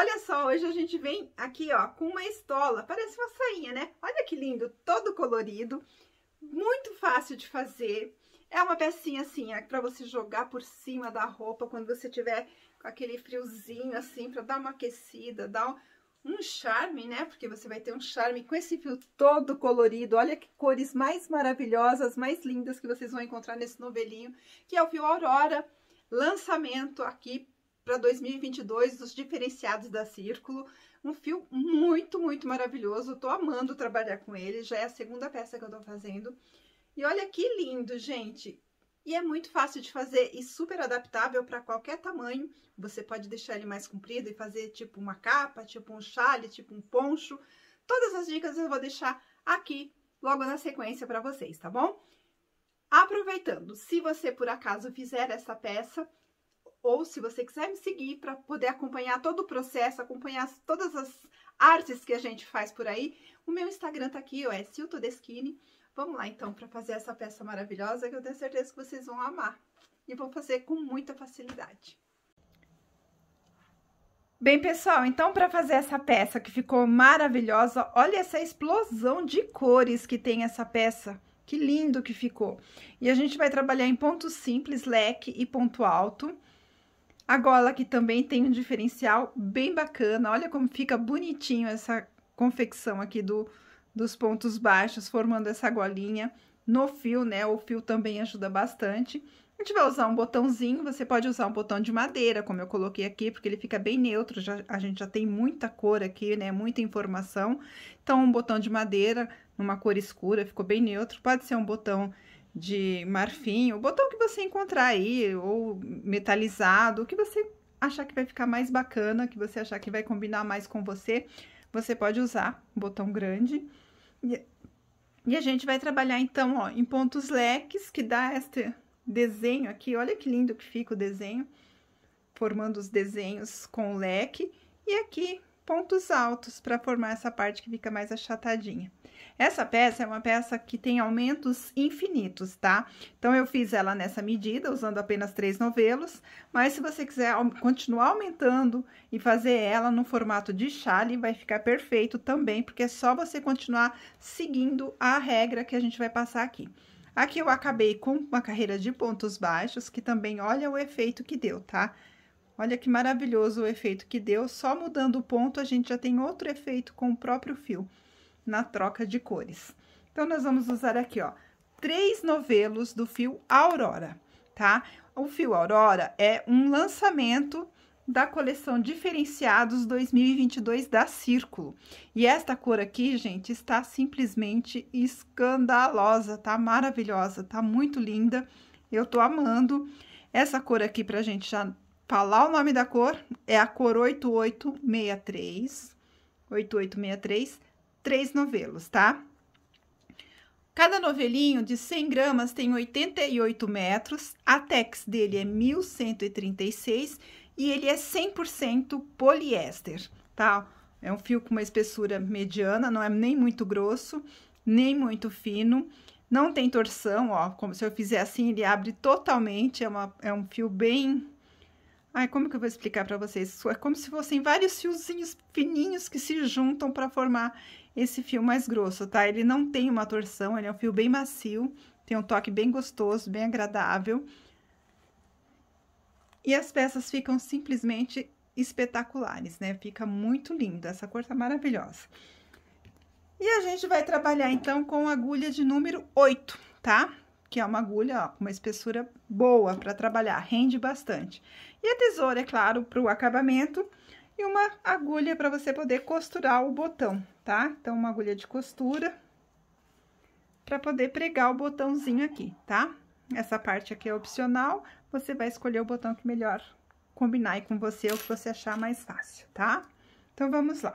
Olha só, hoje a gente vem aqui, ó, com uma estola, parece uma sainha, né? Olha que lindo, todo colorido, muito fácil de fazer. É uma pecinha assim, é para você jogar por cima da roupa quando você tiver com aquele friozinho assim, para dar uma aquecida, dar um charme, né? Porque você vai ter um charme com esse fio todo colorido. Olha que cores mais maravilhosas, mais lindas que vocês vão encontrar nesse novelinho, que é o fio Aurora, lançamento aqui para 2022 dos diferenciados da Círculo. Um fio muito, muito maravilhoso. Tô amando trabalhar com ele, já é a segunda peça que eu tô fazendo. E olha que lindo, gente. E é muito fácil de fazer e super adaptável para qualquer tamanho. Você pode deixar ele mais comprido e fazer tipo uma capa, tipo um chale, tipo um poncho. Todas as dicas eu vou deixar aqui logo na sequência para vocês, tá bom? Aproveitando, se você por acaso fizer essa peça, ou se você quiser me seguir para poder acompanhar todo o processo, acompanhar todas as artes que a gente faz por aí, o meu Instagram tá aqui, ó, é Silto Deschini. Vamos lá, então, para fazer essa peça maravilhosa que eu tenho certeza que vocês vão amar. E vou fazer com muita facilidade. Bem, pessoal, então para fazer essa peça que ficou maravilhosa, olha essa explosão de cores que tem essa peça. Que lindo que ficou. E a gente vai trabalhar em ponto simples, leque e ponto alto. A gola aqui também tem um diferencial bem bacana. Olha como fica bonitinho essa confecção aqui do, dos pontos baixos, formando essa golinha no fio, né? O fio também ajuda bastante. A gente vai usar um botãozinho, você pode usar um botão de madeira, como eu coloquei aqui, porque ele fica bem neutro, já, a gente já tem muita cor aqui, né, muita informação. Então, um botão de madeira, numa cor escura, ficou bem neutro. Pode ser um botão de marfim, o botão que você encontrar aí, ou metalizado, o que você achar que vai ficar mais bacana, que você achar que vai combinar mais com você, você pode usar um botão grande. E, e a gente vai trabalhar, então, ó, em pontos leques, que dá este desenho aqui. Olha que lindo que fica o desenho, formando os desenhos com leque. E aqui, pontos altos, para formar essa parte que fica mais achatadinha. Essa peça é uma peça que tem aumentos infinitos, tá? Então, eu fiz ela nessa medida, usando apenas três novelos, mas se você quiser continuar aumentando e fazer ela no formato de chale, vai ficar perfeito também, porque é só você continuar seguindo a regra que a gente vai passar aqui. Aqui eu acabei com uma carreira de pontos baixos, que também olha o efeito que deu, tá? Olha que maravilhoso o efeito que deu, só mudando o ponto a gente já tem outro efeito com o próprio fio na troca de cores. Então, nós vamos usar aqui, ó, três novelos do fio Aurora, tá? O fio Aurora é um lançamento da coleção Diferenciados 2022 da Círculo. E esta cor aqui, gente, está simplesmente escandalosa, tá maravilhosa, tá muito linda. Eu tô amando. Essa cor aqui, pra gente já falar o nome da cor, é a cor 8863. 8863 três novelos, tá? Cada novelinho de 100 gramas tem 88 metros, a tex dele é 1136 e ele é 100% poliéster, tá? É um fio com uma espessura mediana, não é nem muito grosso, nem muito fino, não tem torção, ó, como se eu fizer assim, ele abre totalmente, é, uma, é um fio bem Ai, como que eu vou explicar para vocês? É como se fossem vários fiozinhos fininhos que se juntam para formar esse fio mais grosso, tá? Ele não tem uma torção, ele é um fio bem macio, tem um toque bem gostoso, bem agradável. E as peças ficam simplesmente espetaculares, né? Fica muito lindo, essa cor tá maravilhosa. E a gente vai trabalhar, então, com agulha de número 8, tá? Que é uma agulha, ó, com uma espessura boa para trabalhar, rende bastante. E a tesoura, é claro, para o acabamento. E uma agulha para você poder costurar o botão, tá? Então, uma agulha de costura para poder pregar o botãozinho aqui, tá? Essa parte aqui é opcional, você vai escolher o botão que melhor combinar aí com você, o que você achar mais fácil, tá? Então, vamos lá.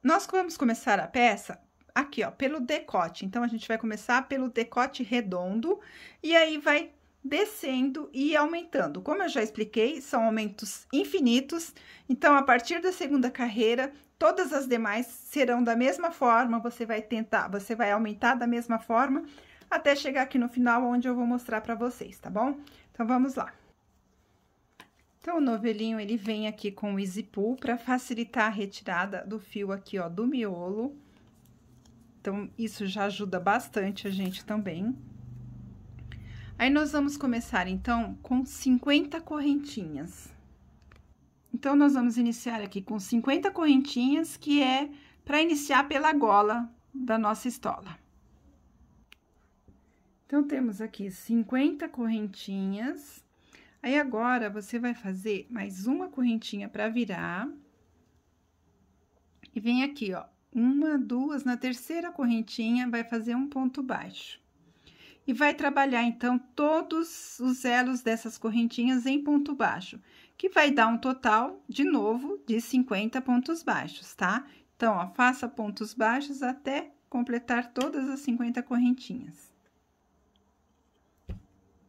Nós vamos começar a peça aqui, ó, pelo decote. Então, a gente vai começar pelo decote redondo e aí vai descendo e aumentando. Como eu já expliquei, são aumentos infinitos. Então, a partir da segunda carreira, todas as demais serão da mesma forma. Você vai tentar, você vai aumentar da mesma forma até chegar aqui no final, onde eu vou mostrar para vocês, tá bom? Então, vamos lá. Então, o novelinho, ele vem aqui com o Easy Pull para facilitar a retirada do fio aqui, ó, do miolo. Então, isso já ajuda bastante a gente também. Aí, nós vamos começar, então, com 50 correntinhas. Então, nós vamos iniciar aqui com 50 correntinhas, que é para iniciar pela gola da nossa estola. Então, temos aqui 50 correntinhas. Aí, agora, você vai fazer mais uma correntinha para virar. E vem aqui, ó, uma, duas, na terceira correntinha, vai fazer um ponto baixo. E vai trabalhar, então, todos os elos dessas correntinhas em ponto baixo, que vai dar um total, de novo, de 50 pontos baixos, tá? Então, ó, faça pontos baixos até completar todas as 50 correntinhas.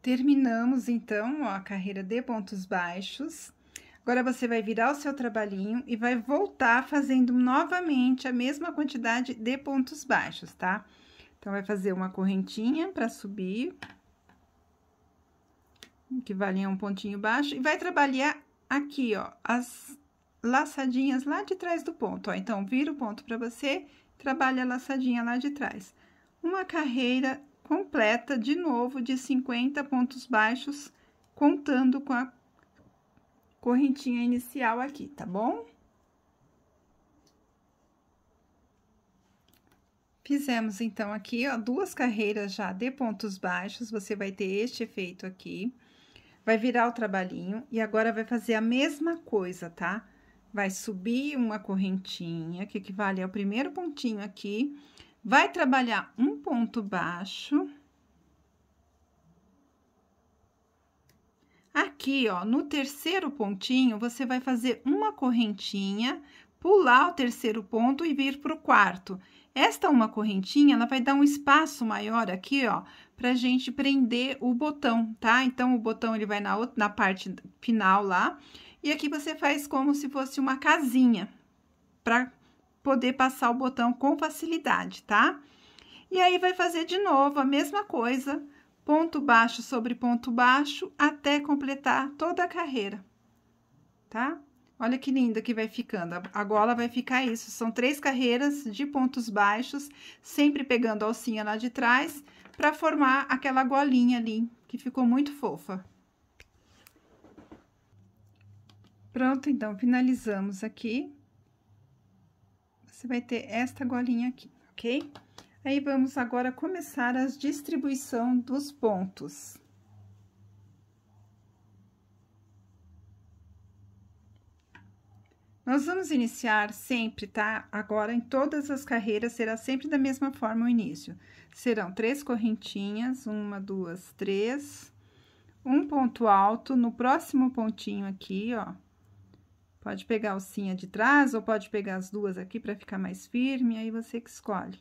Terminamos, então, ó, a carreira de pontos baixos. Agora, você vai virar o seu trabalhinho e vai voltar fazendo novamente a mesma quantidade de pontos baixos, tá? Então, vai fazer uma correntinha para subir, que vale um pontinho baixo, e vai trabalhar aqui, ó, as laçadinhas lá de trás do ponto, ó. Então, vira o ponto para você, trabalha a laçadinha lá de trás. Uma carreira completa de novo de 50 pontos baixos, contando com a correntinha inicial aqui, tá bom? Fizemos, então, aqui, ó, duas carreiras já de pontos baixos, você vai ter este efeito aqui. Vai virar o trabalhinho e agora vai fazer a mesma coisa, tá? Vai subir uma correntinha, que equivale ao primeiro pontinho aqui, Vai trabalhar um ponto baixo. Aqui, ó, no terceiro pontinho, você vai fazer uma correntinha, pular o terceiro ponto e vir para o quarto. Esta uma correntinha, ela vai dar um espaço maior aqui, ó, pra gente prender o botão, tá? Então, o botão, ele vai na, outra, na parte final lá, e aqui você faz como se fosse uma casinha, pra poder passar o botão com facilidade, tá? E aí, vai fazer de novo a mesma coisa, ponto baixo sobre ponto baixo, até completar toda a carreira, tá? Olha que linda que vai ficando. A gola vai ficar isso, são três carreiras de pontos baixos, sempre pegando a alcinha lá de trás, para formar aquela golinha ali, que ficou muito fofa. Pronto, então, finalizamos aqui você vai ter esta golinha aqui, ok? Aí, vamos agora começar a distribuição dos pontos. Nós vamos iniciar sempre, tá? Agora, em todas as carreiras, será sempre da mesma forma o início. Serão três correntinhas, uma, duas, três, um ponto alto no próximo pontinho aqui, ó Pode pegar a alcinha de trás ou pode pegar as duas aqui para ficar mais firme, aí você que escolhe.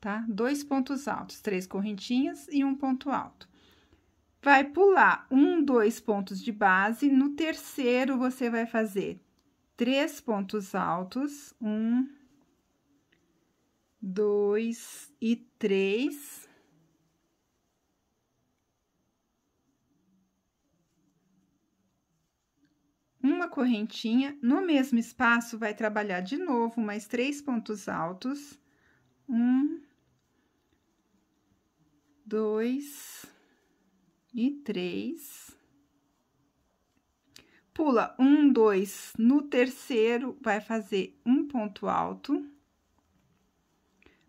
Tá? Dois pontos altos, três correntinhas e um ponto alto. Vai pular um, dois pontos de base, no terceiro você vai fazer três pontos altos, um, dois e três. uma correntinha, no mesmo espaço, vai trabalhar de novo mais três pontos altos. Um, dois e três. Pula um, dois, no terceiro, vai fazer um ponto alto.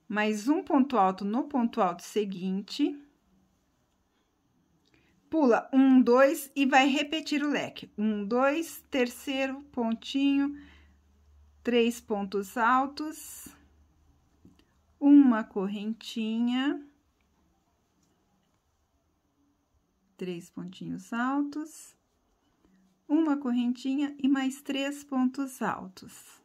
Mais um ponto alto no ponto alto seguinte pula um, dois e vai repetir o leque. Um, dois, terceiro pontinho, três pontos altos, uma correntinha, três pontinhos altos, uma correntinha e mais três pontos altos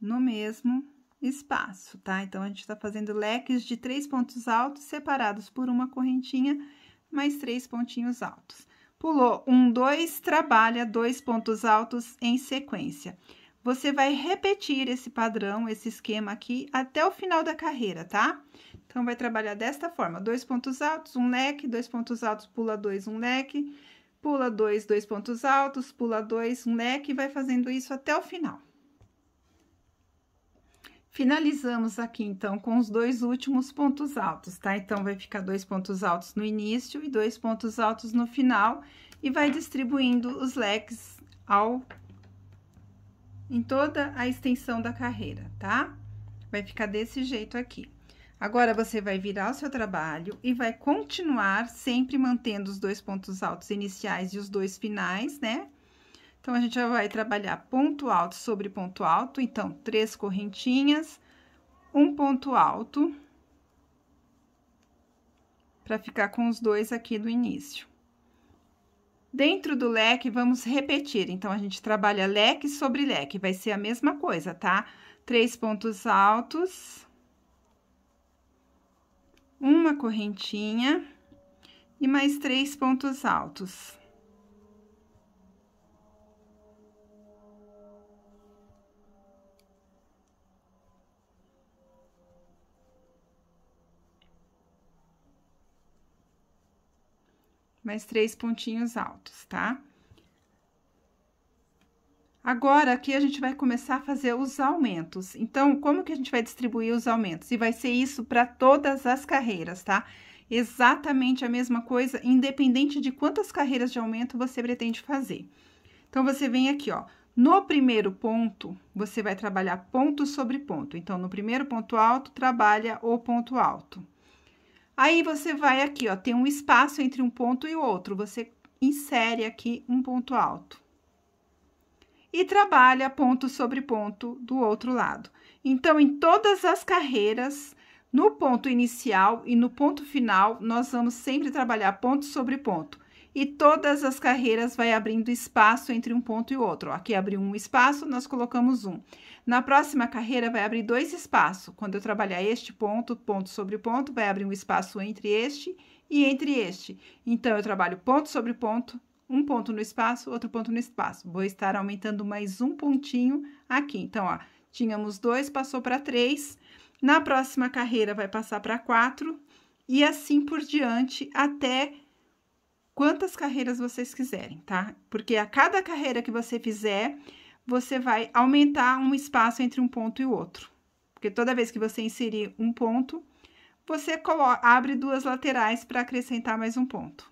no mesmo espaço, tá? Então, a gente tá fazendo leques de três pontos altos separados por uma correntinha mais três pontinhos altos. Pulou um, dois, trabalha dois pontos altos em sequência. Você vai repetir esse padrão, esse esquema aqui, até o final da carreira, tá? Então, vai trabalhar desta forma: dois pontos altos, um leque, dois pontos altos, pula dois, um leque, pula dois, dois pontos altos, pula dois, um leque e vai fazendo isso até o final. Finalizamos aqui, então, com os dois últimos pontos altos, tá? Então, vai ficar dois pontos altos no início e dois pontos altos no final, e vai distribuindo os leques ao... em toda a extensão da carreira, tá? Vai ficar desse jeito aqui. Agora, você vai virar o seu trabalho e vai continuar sempre mantendo os dois pontos altos iniciais e os dois finais, né? Então, a gente já vai trabalhar ponto alto sobre ponto alto. Então, três correntinhas, um ponto alto, para ficar com os dois aqui do início. Dentro do leque, vamos repetir. Então, a gente trabalha leque sobre leque, vai ser a mesma coisa, tá? Três pontos altos uma correntinha e mais três pontos altos. Mais três pontinhos altos, tá? Agora, aqui a gente vai começar a fazer os aumentos. Então, como que a gente vai distribuir os aumentos? E vai ser isso para todas as carreiras, tá? Exatamente a mesma coisa, independente de quantas carreiras de aumento você pretende fazer. Então, você vem aqui, ó. No primeiro ponto, você vai trabalhar ponto sobre ponto. Então, no primeiro ponto alto, trabalha o ponto alto. Aí, você vai aqui, ó, tem um espaço entre um ponto e outro. Você insere aqui um ponto alto e trabalha ponto sobre ponto do outro lado. Então, em todas as carreiras, no ponto inicial e no ponto final, nós vamos sempre trabalhar ponto sobre ponto. E todas as carreiras vai abrindo espaço entre um ponto e outro. Aqui abriu um espaço, nós colocamos um. Na próxima carreira vai abrir dois espaços. Quando eu trabalhar este ponto, ponto sobre ponto, vai abrir um espaço entre este e entre este. Então, eu trabalho ponto sobre ponto, um ponto no espaço, outro ponto no espaço. Vou estar aumentando mais um pontinho aqui. Então, ó, tínhamos dois, passou para três. Na próxima carreira, vai passar para quatro. E assim por diante, até quantas carreiras vocês quiserem, tá? Porque a cada carreira que você fizer, você vai aumentar um espaço entre um ponto e o outro. Porque toda vez que você inserir um ponto, você abre duas laterais para acrescentar mais um ponto.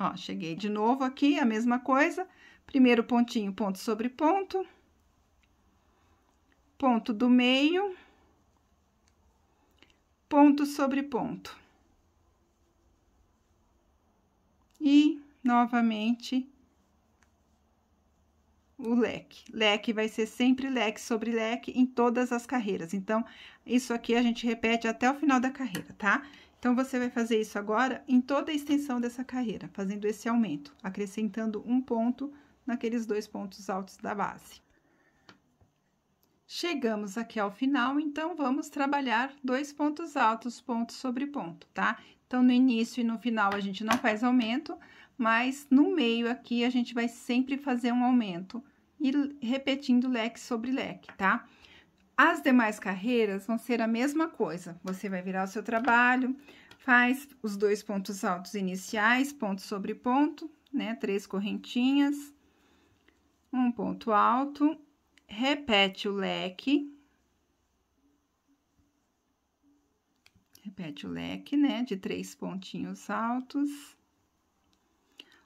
Ó, cheguei de novo aqui, a mesma coisa. Primeiro pontinho, ponto sobre ponto. Ponto do meio. Ponto sobre ponto. E, novamente, o leque. Leque vai ser sempre leque sobre leque em todas as carreiras. Então, isso aqui a gente repete até o final da carreira, tá? Então, você vai fazer isso agora em toda a extensão dessa carreira, fazendo esse aumento, acrescentando um ponto naqueles dois pontos altos da base. Chegamos aqui ao final, então, vamos trabalhar dois pontos altos, ponto sobre ponto, tá? Então, no início e no final, a gente não faz aumento, mas no meio aqui, a gente vai sempre fazer um aumento e repetindo leque sobre leque, tá? As demais carreiras vão ser a mesma coisa. Você vai virar o seu trabalho, faz os dois pontos altos iniciais, ponto sobre ponto, né? Três correntinhas, um ponto alto, repete o leque. Repete o leque, né? De três pontinhos altos.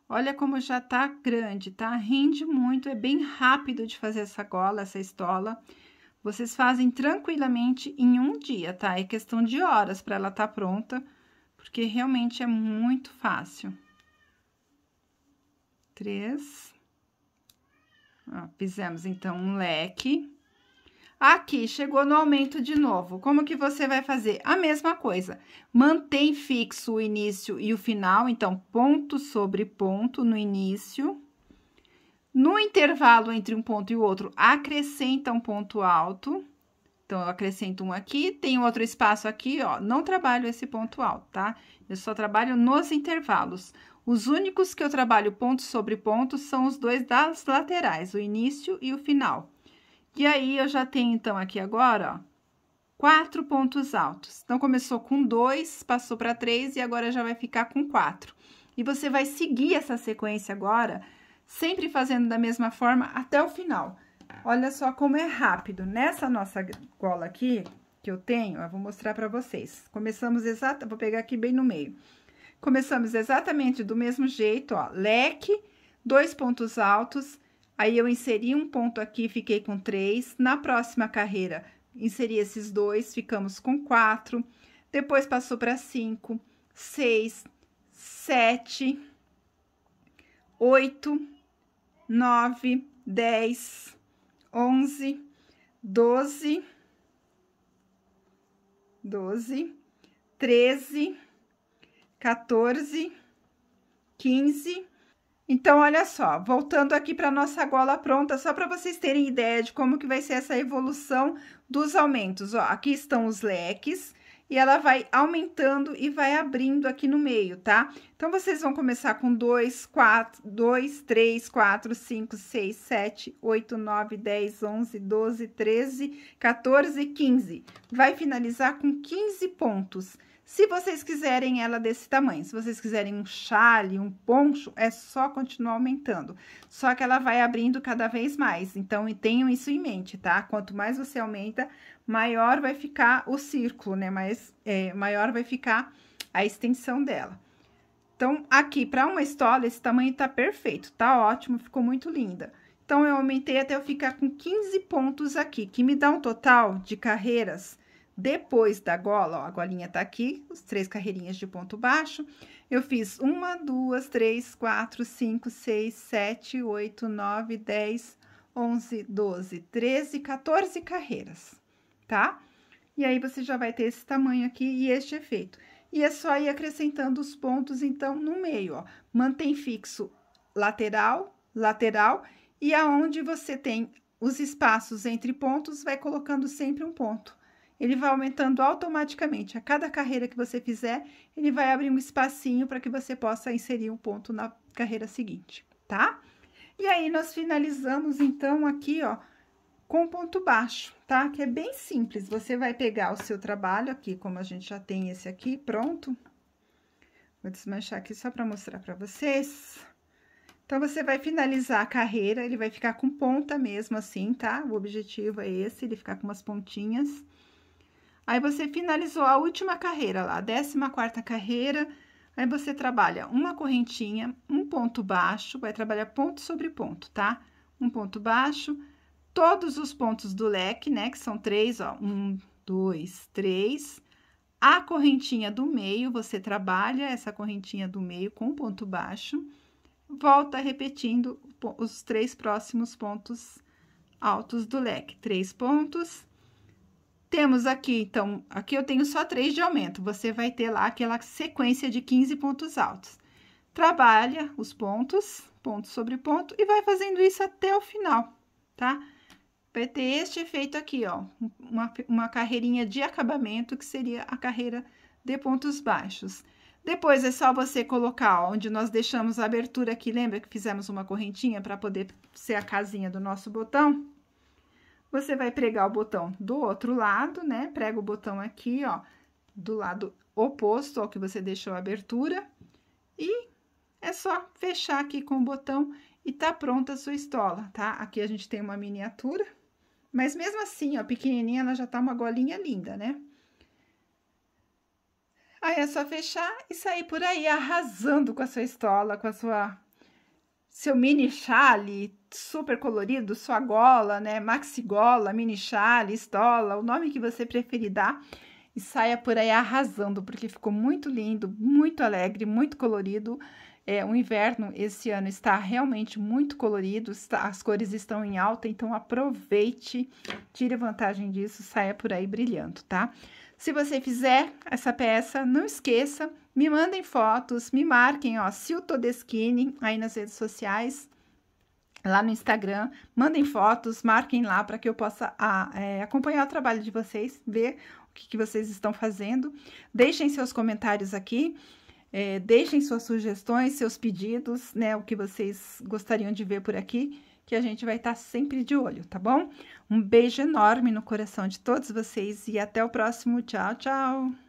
Olha como já tá grande, tá? Rende muito, é bem rápido de fazer essa gola, essa estola. Vocês fazem tranquilamente em um dia, tá? É questão de horas para ela estar tá pronta, porque realmente é muito fácil. Três. Ó, fizemos, então, um leque. Aqui, chegou no aumento de novo. Como que você vai fazer? A mesma coisa. Mantém fixo o início e o final, então, ponto sobre ponto no início no intervalo entre um ponto e o outro, acrescenta um ponto alto. Então, eu acrescento um aqui, tem outro espaço aqui, ó. Não trabalho esse ponto alto, tá? Eu só trabalho nos intervalos. Os únicos que eu trabalho ponto sobre ponto são os dois das laterais, o início e o final. E aí, eu já tenho, então, aqui agora, ó, quatro pontos altos. Então, começou com dois, passou para três e agora já vai ficar com quatro. E você vai seguir essa sequência agora, sempre fazendo da mesma forma até o final. Olha só como é rápido. Nessa nossa gola aqui, que eu tenho, eu vou mostrar para vocês. Começamos exata, vou pegar aqui bem no meio. Começamos exatamente do mesmo jeito, ó, leque, dois pontos altos, aí eu inseri um ponto aqui, fiquei com três. Na próxima carreira, inseri esses dois, ficamos com quatro. Depois passou para cinco, seis, sete, oito, nove, dez, onze, doze, doze, treze, 14, 15. Então, olha só, voltando aqui para nossa gola pronta, só para vocês terem ideia de como que vai ser essa evolução dos aumentos. Ó, aqui estão os leques e ela vai aumentando e vai abrindo aqui no meio, tá? Então, vocês vão começar com 2, 4, 2, 3, 4, 5, 6, 7, 8, 9, 10, 11, 12, 13, 14, 15. Vai finalizar com 15 pontos. Se vocês quiserem ela desse tamanho, se vocês quiserem um chale, um poncho, é só continuar aumentando. Só que ela vai abrindo cada vez mais, então tenham isso em mente, tá? Quanto mais você aumenta, maior vai ficar o círculo, né? Mais, é, maior vai ficar a extensão dela. Então, aqui, para uma estola, esse tamanho tá perfeito, tá ótimo, ficou muito linda. Então, eu aumentei até eu ficar com 15 pontos aqui, que me dá um total de carreiras depois da gola, ó, a golinha tá aqui, os três carreirinhas de ponto baixo. Eu fiz uma, duas, três, quatro, cinco, seis, sete, oito, nove, dez, onze, doze, treze, 14 carreiras, tá? E aí, você já vai ter esse tamanho aqui e este efeito. E é só ir acrescentando os pontos, então, no meio, ó. Mantém fixo lateral, lateral, e aonde você tem os espaços entre pontos, vai colocando sempre um ponto ele vai aumentando automaticamente. A cada carreira que você fizer, ele vai abrir um espacinho para que você possa inserir um ponto na carreira seguinte, tá? E aí, nós finalizamos, então, aqui, ó, com ponto baixo, tá? Que é bem simples. Você vai pegar o seu trabalho aqui, como a gente já tem esse aqui pronto. Vou desmanchar aqui só para mostrar para vocês. Então, você vai finalizar a carreira, ele vai ficar com ponta mesmo assim, tá? O objetivo é esse, ele ficar com umas pontinhas. Aí, você finalizou a última carreira lá, a décima quarta carreira, aí você trabalha uma correntinha, um ponto baixo, vai trabalhar ponto sobre ponto, tá? Um ponto baixo, todos os pontos do leque, né, que são três, ó, um, dois, três. A correntinha do meio, você trabalha essa correntinha do meio com ponto baixo, volta repetindo os três próximos pontos altos do leque. Três pontos, temos aqui, então, aqui eu tenho só três de aumento. Você vai ter lá aquela sequência de 15 pontos altos. Trabalha os pontos, ponto sobre ponto, e vai fazendo isso até o final, tá? Vai ter este efeito aqui, ó, uma, uma carreirinha de acabamento, que seria a carreira de pontos baixos. Depois, é só você colocar onde nós deixamos a abertura aqui, lembra que fizemos uma correntinha para poder ser a casinha do nosso botão? Você vai pregar o botão do outro lado, né? Prega o botão aqui, ó, do lado oposto ao que você deixou a abertura. E é só fechar aqui com o botão e tá pronta a sua estola, tá? Aqui a gente tem uma miniatura, mas mesmo assim, ó, pequenininha, ela já tá uma golinha linda, né? Aí é só fechar e sair por aí arrasando com a sua estola, com a sua seu mini chale super colorido, sua gola, né? Maxi gola, mini chale, estola, o nome que você preferir dar. E saia por aí arrasando, porque ficou muito lindo, muito alegre, muito colorido. É, o inverno esse ano está realmente muito colorido, está, as cores estão em alta, então aproveite, tire vantagem disso, saia por aí brilhando, tá? Se você fizer essa peça, não esqueça, me mandem fotos, me marquem, ó, Sil Todeschini, aí nas redes sociais, lá no Instagram, mandem fotos, marquem lá para que eu possa a, é, acompanhar o trabalho de vocês, ver o que, que vocês estão fazendo. Deixem seus comentários aqui, é, deixem suas sugestões, seus pedidos, né, o que vocês gostariam de ver por aqui, que a gente vai estar sempre de olho, tá bom? Um beijo enorme no coração de todos vocês e até o próximo. Tchau, tchau!